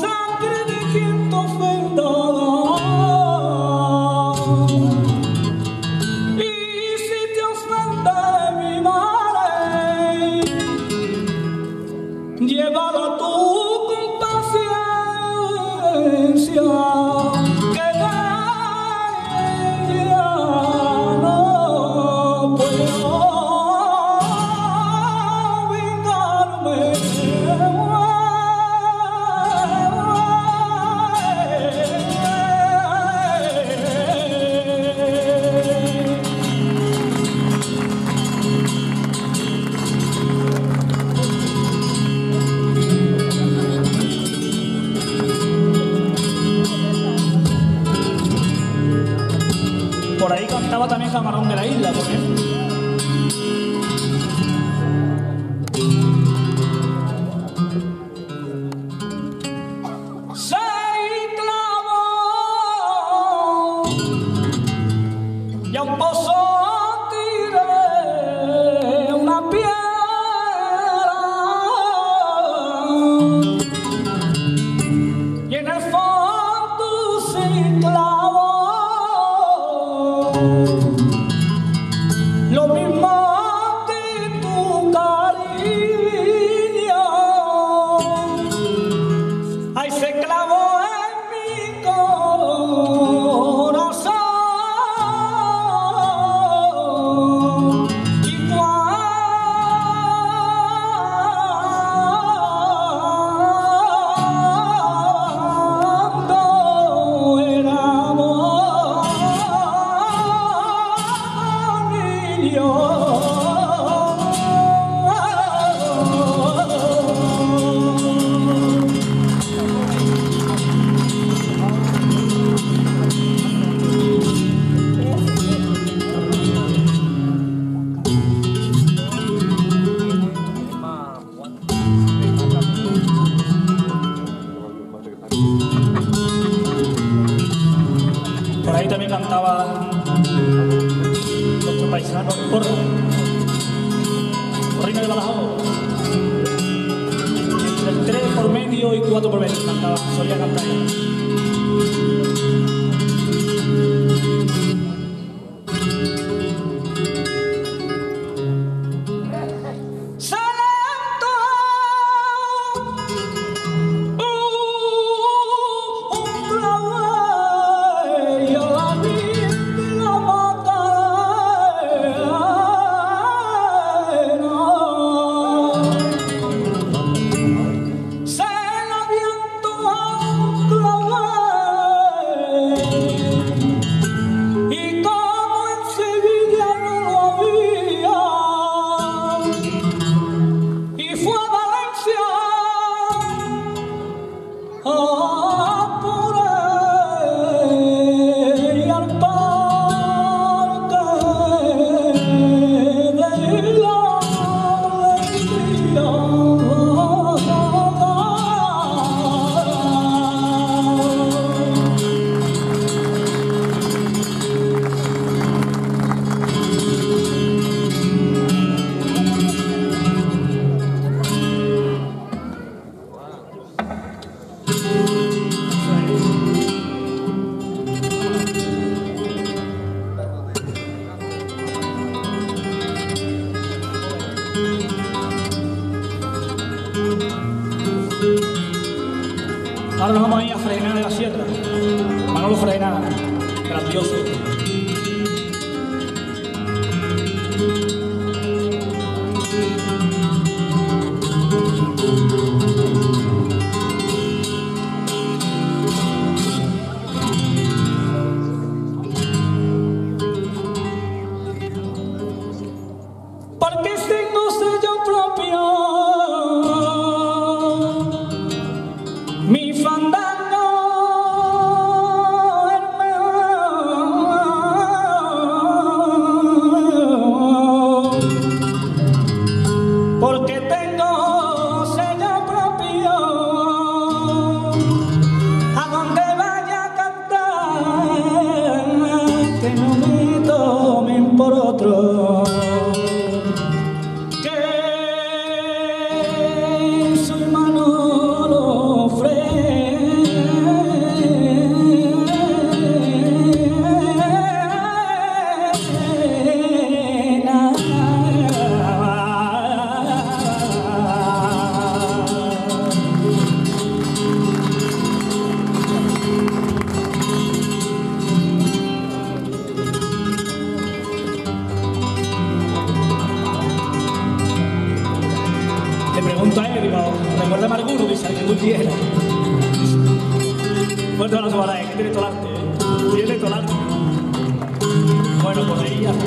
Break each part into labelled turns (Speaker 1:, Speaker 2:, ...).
Speaker 1: sangre de quien te ofenda Por ahí también cantaba Será. Reina de Badajoz. Entre 3 por medio y 4 por medio. Cantaba, solía cantar lo frena. Grandioso.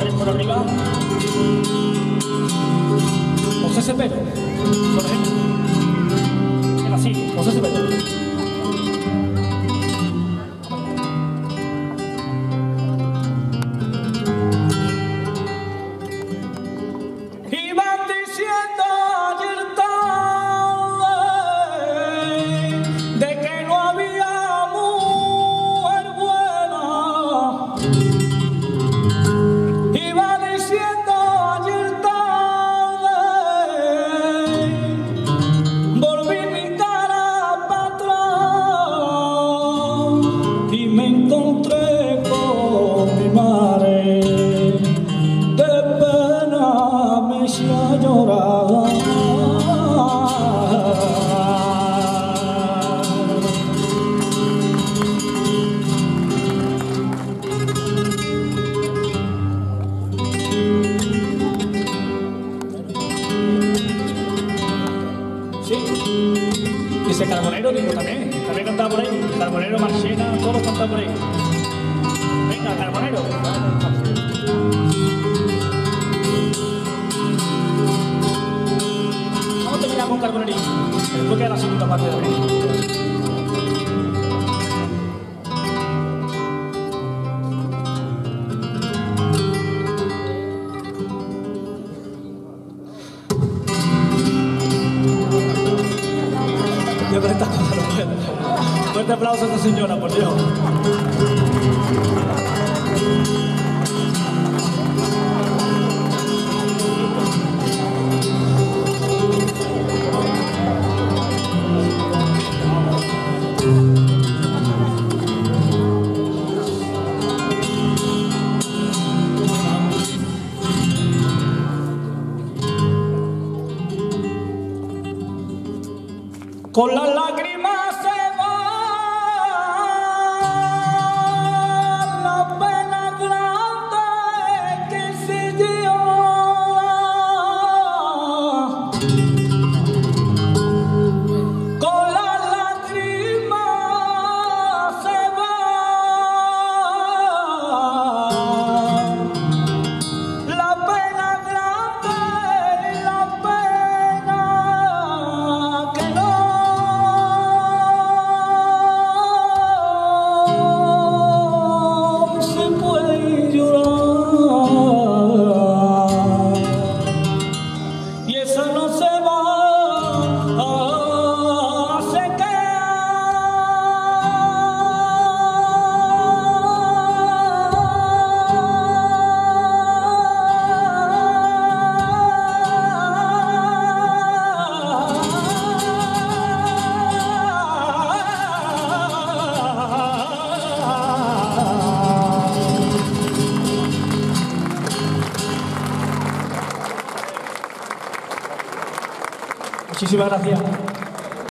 Speaker 1: tres por arriba. José Cepero, por ejemplo. Era así, José Cepero. Fuerte aplauso a esta señora, por Dios. con la Muchísimas gracias.